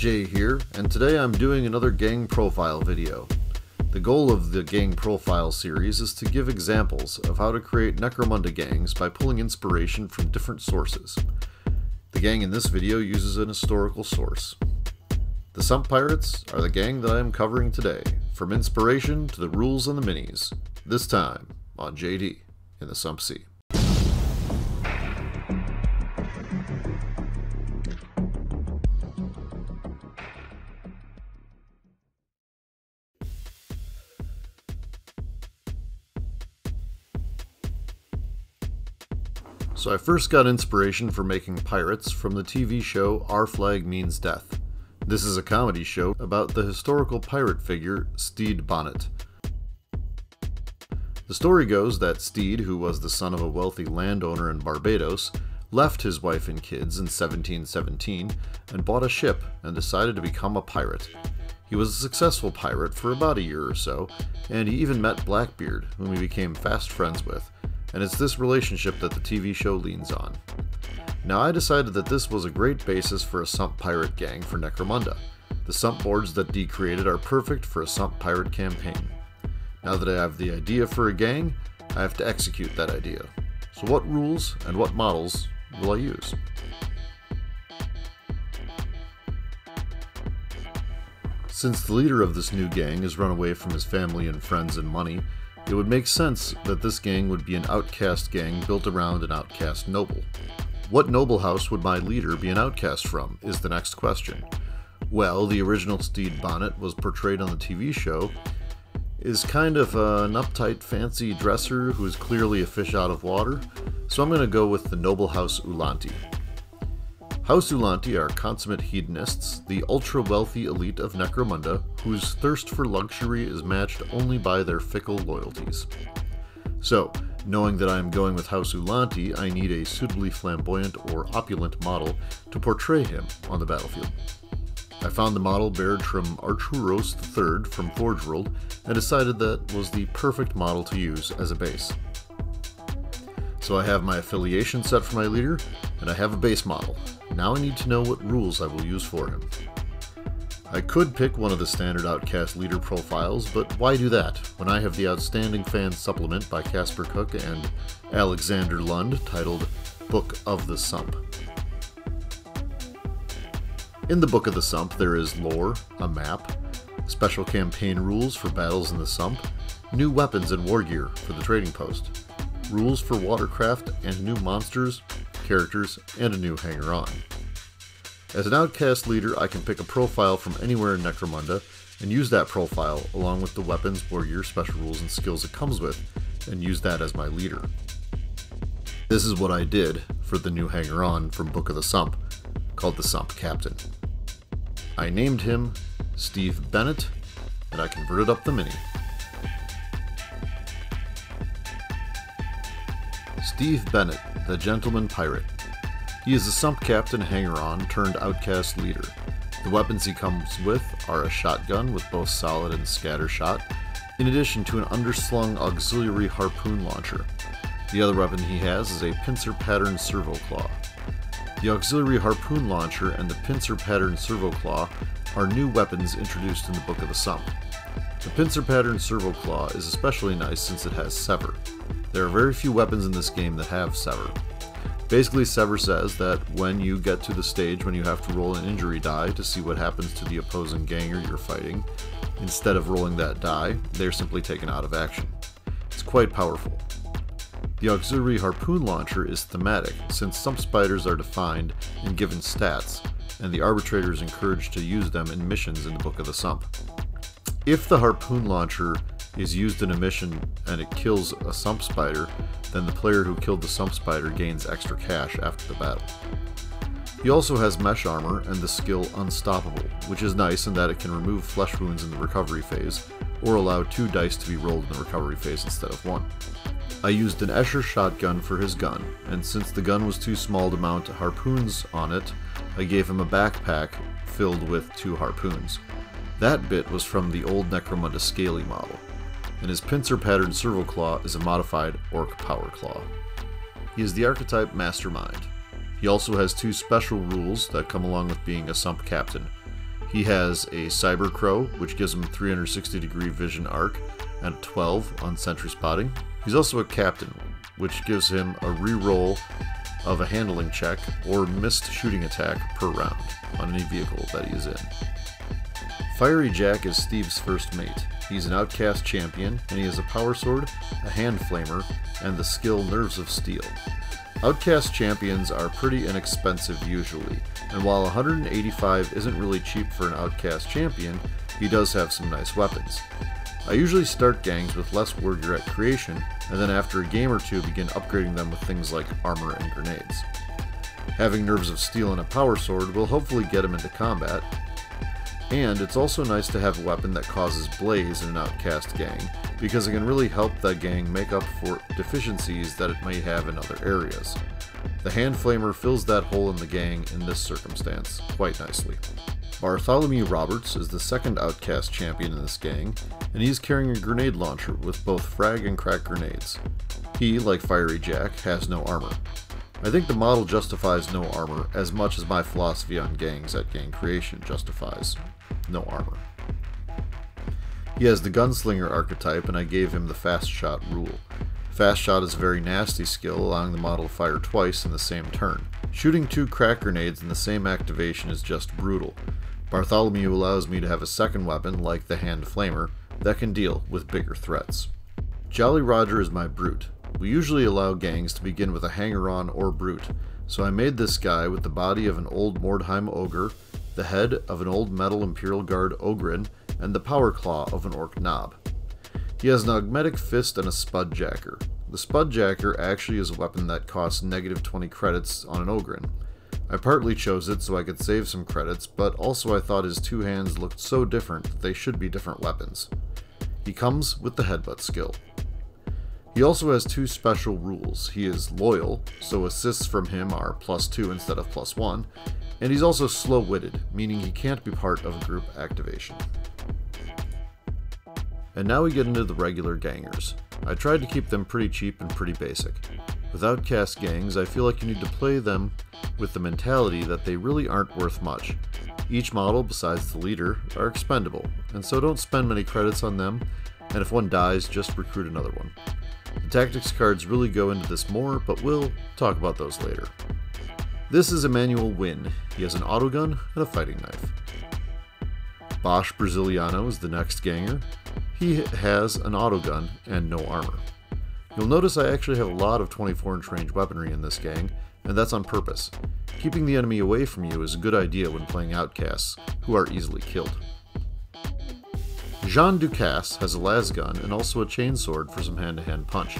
Jay here, and today I'm doing another gang profile video. The goal of the gang profile series is to give examples of how to create Necromunda gangs by pulling inspiration from different sources. The gang in this video uses an historical source. The Sump Pirates are the gang that I am covering today, from inspiration to the rules and the minis, this time on JD in the Sump Sea. I first got inspiration for making pirates from the TV show Our Flag Means Death. This is a comedy show about the historical pirate figure Stede Bonnet. The story goes that Stede, who was the son of a wealthy landowner in Barbados, left his wife and kids in 1717 and bought a ship and decided to become a pirate. He was a successful pirate for about a year or so, and he even met Blackbeard, whom he became fast friends with and it's this relationship that the TV show leans on. Now, I decided that this was a great basis for a Sump pirate gang for Necromunda. The Sump boards that Dee created are perfect for a Sump pirate campaign. Now that I have the idea for a gang, I have to execute that idea. So, what rules and what models will I use? Since the leader of this new gang has run away from his family and friends and money, it would make sense that this gang would be an outcast gang built around an outcast noble. What noble house would my leader be an outcast from, is the next question. Well, the original Stede Bonnet was portrayed on the TV show is kind of an uptight, fancy dresser who is clearly a fish out of water, so I'm going to go with the noble house Ulanti. House Ulanti are consummate hedonists, the ultra wealthy elite of Necromunda, whose thirst for luxury is matched only by their fickle loyalties. So, knowing that I am going with House Ulanti, I need a suitably flamboyant or opulent model to portray him on the battlefield. I found the model Bertram Arturos III from Forge World and decided that was the perfect model to use as a base. So I have my affiliation set for my leader, and I have a base model, now I need to know what rules I will use for him. I could pick one of the standard Outcast leader profiles, but why do that when I have the Outstanding Fan Supplement by Casper Cook and Alexander Lund titled Book of the Sump. In the Book of the Sump, there is lore, a map, special campaign rules for battles in the Sump, new weapons and war gear for the trading post, rules for watercraft, and new monsters, characters, and a new hanger-on. As an Outcast leader, I can pick a profile from anywhere in Necromunda and use that profile along with the weapons, wargear, special rules, and skills it comes with, and use that as my leader. This is what I did for the new hanger-on from Book of the Sump, called the Sump Captain. I named him Steve Bennet, and I converted up the mini. Steve Bennet, the Gentleman Pirate. He is a sump captain hanger on turned outcast leader. The weapons he comes with are a shotgun with both solid and scatter shot, in addition to an underslung auxiliary harpoon launcher. The other weapon he has is a pincer pattern servo claw. The auxiliary harpoon launcher and the pincer pattern servo claw are new weapons introduced in the Book of the Sump. The pincer pattern servo claw is especially nice since it has sever. There are very few weapons in this game that have Sever. Basically, Sever says that when you get to the stage when you have to roll an injury die to see what happens to the opposing ganger you're fighting, instead of rolling that die, they're simply taken out of action. It's quite powerful. The auxiliary harpoon launcher is thematic, since sump spiders are defined and given stats, and the arbitrator is encouraged to use them in missions in the Book of the Sump. If the harpoon launcher is used in a mission and it kills a sump spider, then the player who killed the sump spider gains extra cash after the battle. He also has mesh armor and the skill Unstoppable, which is nice in that it can remove flesh wounds in the recovery phase, or allow two dice to be rolled in the recovery phase instead of one. I used an Escher shotgun for his gun, and since the gun was too small to mount harpoons on it, I gave him a backpack filled with two harpoons. That bit was from the old Necromunda Scaly model and his pincer pattern servo claw is a modified orc power claw. He is the archetype mastermind. He also has two special rules that come along with being a sump captain. He has a Cyber Crow, which gives him 360 degree vision arc and 12 on sentry spotting. He's also a captain, which gives him a reroll of a handling check or missed shooting attack per round on any vehicle that he is in. Fiery Jack is Steve's first mate. He's an outcast champion, and he has a power sword, a hand flamer, and the skill Nerves of Steel. Outcast champions are pretty inexpensive usually, and while 185 isn't really cheap for an outcast champion, he does have some nice weapons. I usually start gangs with less wargear at creation, and then after a game or two begin upgrading them with things like armor and grenades. Having Nerves of Steel and a power sword will hopefully get him into combat, and it's also nice to have a weapon that causes blaze in an outcast gang, because it can really help that gang make up for deficiencies that it may have in other areas. The hand flamer fills that hole in the gang in this circumstance quite nicely. Bartholomew Roberts is the second outcast champion in this gang, and he's carrying a grenade launcher with both frag and crack grenades. He, like Fiery Jack, has no armor. I think the model justifies no armor as much as my philosophy on gangs at gang creation justifies no armor. He has the gunslinger archetype, and I gave him the fast shot rule. Fast shot is a very nasty skill, allowing the model to fire twice in the same turn. Shooting two crack grenades in the same activation is just brutal, Bartholomew allows me to have a second weapon, like the Hand Flamer, that can deal with bigger threats. Jolly Roger is my brute. We usually allow gangs to begin with a hanger-on or brute, so I made this guy with the body of an old Mordheim ogre, the head of an old metal Imperial Guard Ogryn, and the power claw of an orc knob. He has an augmetic fist and a spudjacker. The spudjacker actually is a weapon that costs negative 20 credits on an Ogryn, I partly chose it so I could save some credits, but also I thought his two hands looked so different that they should be different weapons. He comes with the headbutt skill. He also has two special rules. He is loyal, so assists from him are plus 2 instead of plus 1, and he's also slow witted, meaning he can't be part of a group activation. And now we get into the regular gangers. I tried to keep them pretty cheap and pretty basic. With outcast gangs, I feel like you need to play them with the mentality that they really aren't worth much. Each model, besides the leader, are expendable, and so don't spend many credits on them, and if one dies, just recruit another one. The tactics cards really go into this more, but we'll talk about those later. This is Emmanuel Wynn. He has an autogun and a fighting knife. Bosch Brasiliano is the next ganger. He has an autogun and no armor. You'll notice I actually have a lot of 24 inch range weaponry in this gang, and that's on purpose. Keeping the enemy away from you is a good idea when playing outcasts, who are easily killed. Jean Ducasse has a lasgun and also a chainsword for some hand-to-hand punch.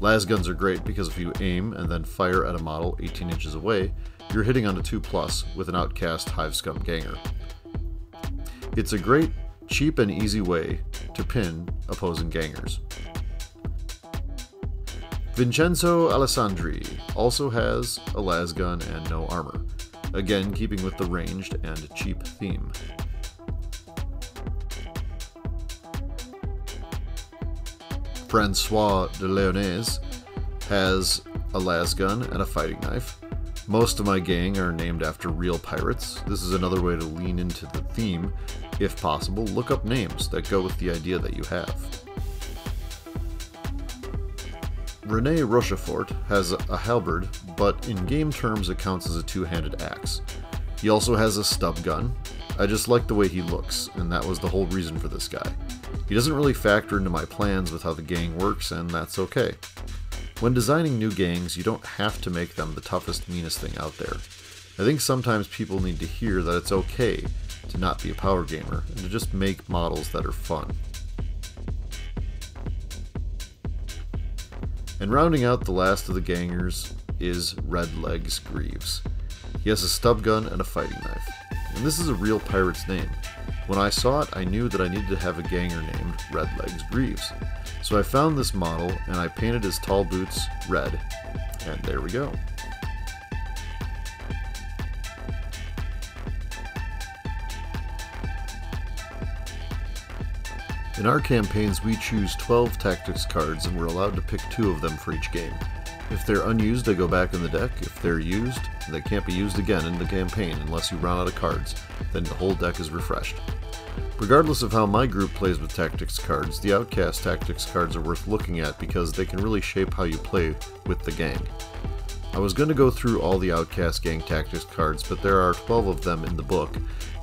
Lasguns are great because if you aim and then fire at a model 18 inches away, you're hitting on a 2 plus with an outcast Hive Scum Ganger. It's a great, cheap and easy way to pin opposing gangers. Vincenzo Alessandri also has a lasgun and no armor, again keeping with the ranged and cheap theme. Francois de Lyonnaise has a lasgun and a fighting knife. Most of my gang are named after real pirates. This is another way to lean into the theme. If possible, look up names that go with the idea that you have. Rene Rochefort has a halberd, but in game terms it counts as a two-handed axe. He also has a stub gun. I just like the way he looks, and that was the whole reason for this guy. He doesn't really factor into my plans with how the gang works, and that's okay. When designing new gangs, you don't have to make them the toughest, meanest thing out there. I think sometimes people need to hear that it's okay to not be a power gamer, and to just make models that are fun. And rounding out the last of the gangers is Red Legs Greaves. He has a stub gun and a fighting knife. And this is a real pirate's name. When I saw it, I knew that I needed to have a ganger named Red Legs Greaves. So I found this model and I painted his tall boots red. And there we go. In our campaigns, we choose 12 tactics cards and we're allowed to pick two of them for each game. If they're unused, they go back in the deck. If they're used, they can't be used again in the campaign unless you run out of cards. Then the whole deck is refreshed. Regardless of how my group plays with tactics cards, the Outcast tactics cards are worth looking at because they can really shape how you play with the gang. I was going to go through all the Outcast Gang Tactics cards, but there are 12 of them in the book,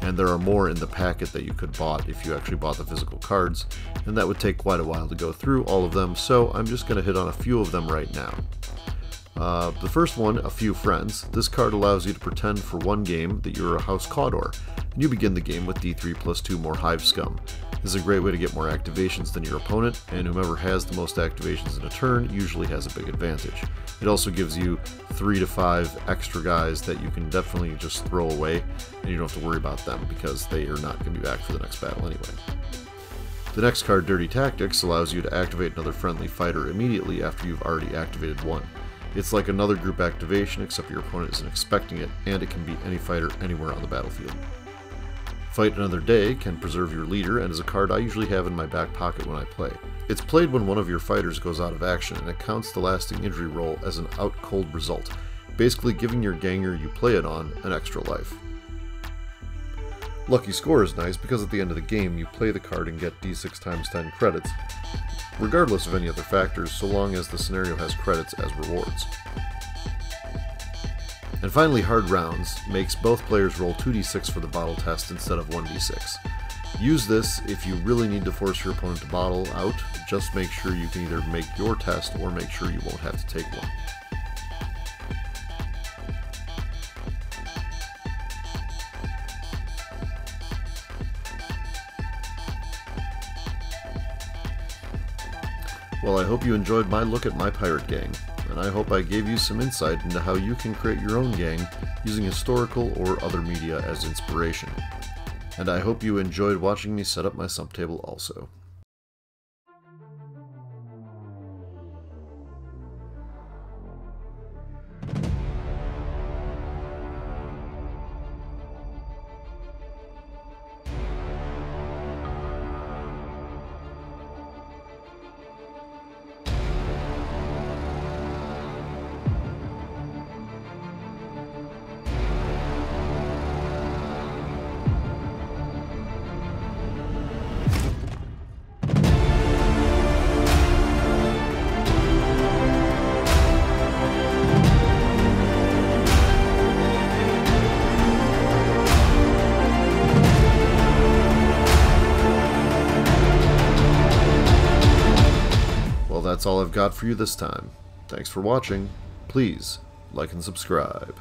and there are more in the packet that you could bought if you actually bought the physical cards, and that would take quite a while to go through all of them, so I'm just going to hit on a few of them right now. Uh, the first one, A Few Friends. This card allows you to pretend for one game that you're a House Cawdor, and you begin the game with D3 plus 2 more Hive Scum. This is a great way to get more activations than your opponent, and whomever has the most activations in a turn usually has a big advantage. It also gives you 3 to 5 extra guys that you can definitely just throw away, and you don't have to worry about them because they are not going to be back for the next battle anyway. The next card, Dirty Tactics, allows you to activate another friendly fighter immediately after you've already activated one. It's like another group activation, except your opponent isn't expecting it, and it can be any fighter anywhere on the battlefield. Fight Another Day can preserve your leader and is a card I usually have in my back pocket when I play. It's played when one of your fighters goes out of action and it counts the lasting injury roll as an out cold result, basically giving your ganger you play it on an extra life. Lucky Score is nice because at the end of the game you play the card and get d6 times 10 credits, regardless of any other factors, so long as the scenario has credits as rewards. And finally, Hard Rounds makes both players roll 2d6 for the bottle test instead of 1d6. Use this if you really need to force your opponent to bottle out, just make sure you can either make your test or make sure you won't have to take one. Well, I hope you enjoyed my look at my pirate gang and I hope I gave you some insight into how you can create your own gang using historical or other media as inspiration. And I hope you enjoyed watching me set up my sump table also. All I've got for you this time. Thanks for watching. Please like and subscribe.